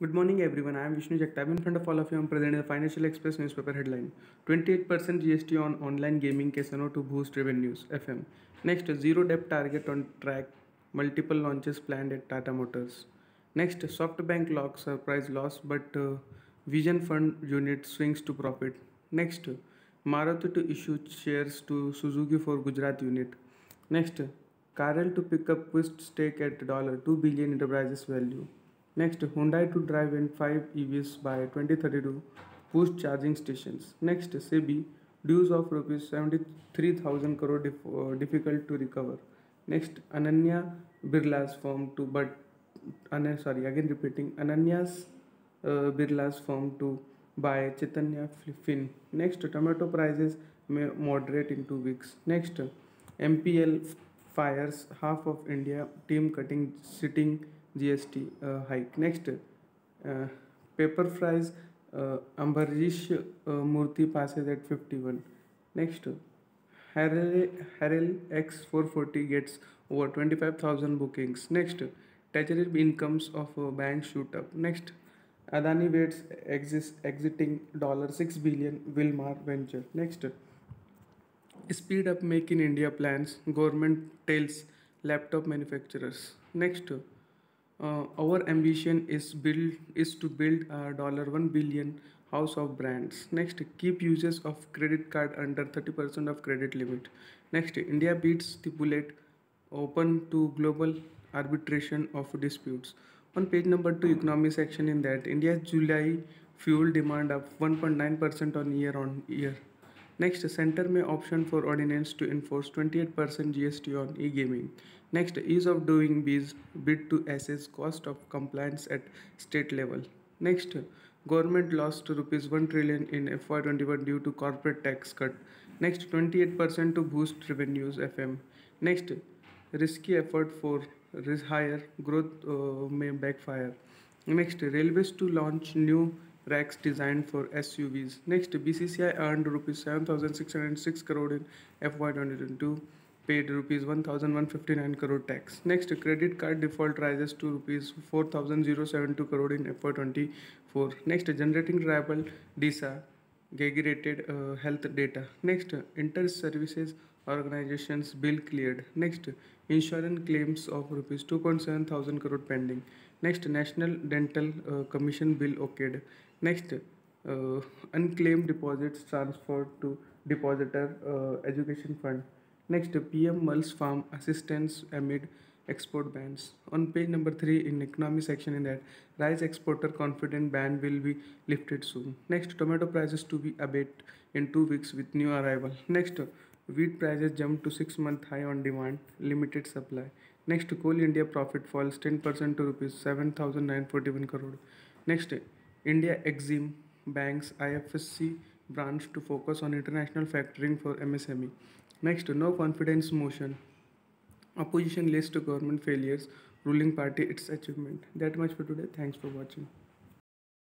Good morning, everyone. I am Vishnu Jagtap. In front of all of you, I am presenting the Financial Express newspaper headline 28% GST on online gaming casino to boost revenues. FM. Next, zero debt target on track. Multiple launches planned at Tata Motors. Next, SoftBank locks surprise loss, but uh, Vision Fund unit swings to profit. Next, Maruti to issue shares to Suzuki for Gujarat unit. Next, Carlyle to pick up Quest stake at $2 billion enterprises value. Next, Hyundai to drive in 5 EVs by 2032, boost charging stations. Next, SEBI, dues of rupees 73,000 crore dif- uh, difficult to recover. Next, Ananya Birla's firm to but Ananya, sorry again repeating Ananya's uh, Birla's firm to buy Chaitanya Fin. Next, tomato prices may moderate in two weeks. Next, MPL fires half of India team cutting sitting GST uh, hike. Next, uh, Pepperfry's uh, Ambarish uh, Murthy passes at 51. Next, Harley, Harley X440 gets over 25,000 bookings. Next, treasury incomes of a bank shoot up. Next, Adani waits exist, exiting $6 billion Wilmar venture. Next, speed up make in India plans. Government tells laptop manufacturers. Next, uh, our ambition is build is to build a dollar 1 billion house of brands. Next keep users of credit card under 30% of credit limit. Next india beats stipulate open to global arbitration of disputes. On page number 2 economy section in that india's july fuel demand up 1.9% on year on year Next, center may option for ordinance to enforce 28% GST on e-gaming. Next, ease of doing biz bid to assess cost of compliance at state level. Next, government lost rupees 1 trillion in FY21 due to corporate tax cut. Next, 28% to boost revenues FM. Next, risky effort for higher growth uh, may backfire. Next, railways to launch new racks designed for SUVs. Next, BCCI earned rupees 7,606 crore in FY2022, paid rupees 1,159 crore tax. Next, credit card default rises to rupees 4,072 crore in FY24. Next, generating tribal DISA aggregated uh, health data. Next, inter services organizations bill cleared. Next, insurance claims of rupees 2.7 thousand crore pending. Next, national dental uh, commission bill okayed. Next, uh, unclaimed deposits transferred to depositor uh, education fund. Next, PM Mulls Farm assistance amid export bans. On page number 3 in economy section in that rice exporter confident ban will be lifted soon. Next, tomato prices to be abate in 2 weeks with new arrival. Next, wheat prices jump to 6 month high on demand, limited supply. Next, Coal India profit falls 10% to rupees 7941 crore. Next, India Exim Bank's IFSC branch to focus on international factoring for MSME. Next, no confidence motion. Opposition list to government failures. Ruling party its achievement. That much for today. Thanks for watching.